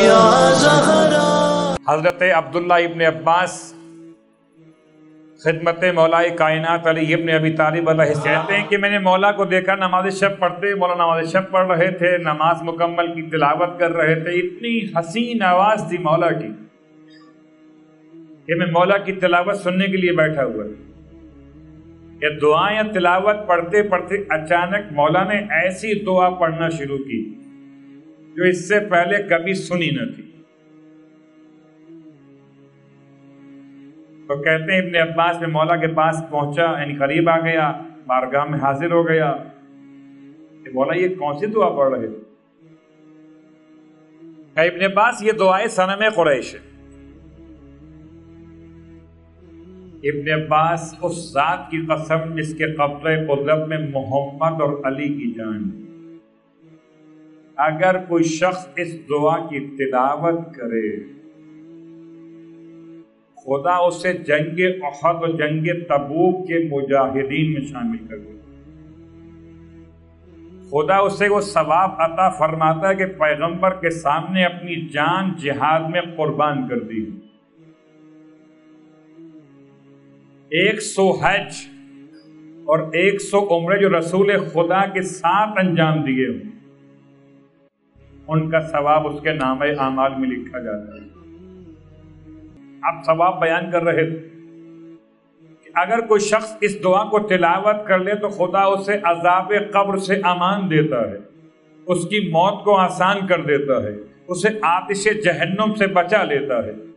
या जहरा हज़रत अब्दुल्ला इब्न अब्बास खिदमत मौलाए कायनात अली इब्न अबी तालिब अलैहि कहते हैं कि मैंने मौला को देखा नमाज शब पढ़ते मौला नमाज शब पढ़ रहे थे नमाज मुकम्मल की तिलावत कर रहे थे इतनी हसीन आवाज़ थी मौला की कि मैं मौला की तिलावत सुनने के लिए बैठा हुआ ये दुआ या तिलावत पढ़ते पढ़ते अचानक मौला ने ऐसी दुआ पढ़ना शुरू की, जो इससे पहले कभी सुनी न थी। तो कहते हैं, इब्ने अब्बास में मौला के पास पहुँचा, यानी करीब आ गया, बारगाह में हाजिर हो गया। कि मौला, ये कौन सी दुआ पढ़ रहे इब्ने अब्बास, ये दुआए सनम कुरैश है। इब्ने अब्बास उस जात की कसम, जिसके कब्र कुदरत में मोहम्मद और अली की जान। अगर कोई शख्स इस दुआ की तिलावत करे, खुदा उसे जंग अहद और जंग तबूक के मुजाहिदीन में शामिल कर दे खुदा उसे वो सवाब अता फरमाता है कि पैगंबर के सामने अपनी जान जिहाद में कुर्बान कर दी एक सौ हज और एक सौ उम्र जो रसूल खुदा के साथ अंजाम दिए हों, उनका सवाब उसके नाम आमाल में लिखा जाता है। आप सवाब बयान कर रहे थे कि अगर कोई शख्स इस दुआ को तिलावत कर ले तो खुदा उसे अजाब कब्र से अमान देता है, उसकी मौत को आसान कर देता है, उसे आतिश जहन्नुम से बचा लेता है।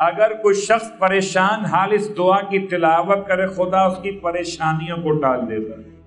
अगर कोई शख्स परेशान हाल इस दुआ की तिलावत करे, खुदा उसकी परेशानियों को टाल देता है।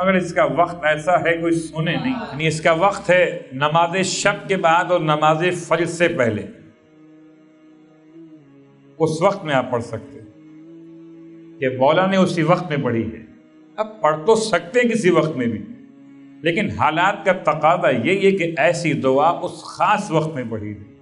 मगर इसका वक्त ऐसा है, कोई सुने नहीं। यानी इसका वक्त है नमाज़ शब के बाद और नमाज़ फजर से पहले। उस वक्त में आप पढ़ सकते कि मौला ने उसी वक्त में पढ़ी है। अब पढ़ तो सकते हैं किसी वक्त में भी। लेकिन हालात का तकादा यही है कि ऐसी दुआ उस खास वक्त में पढ़ी है।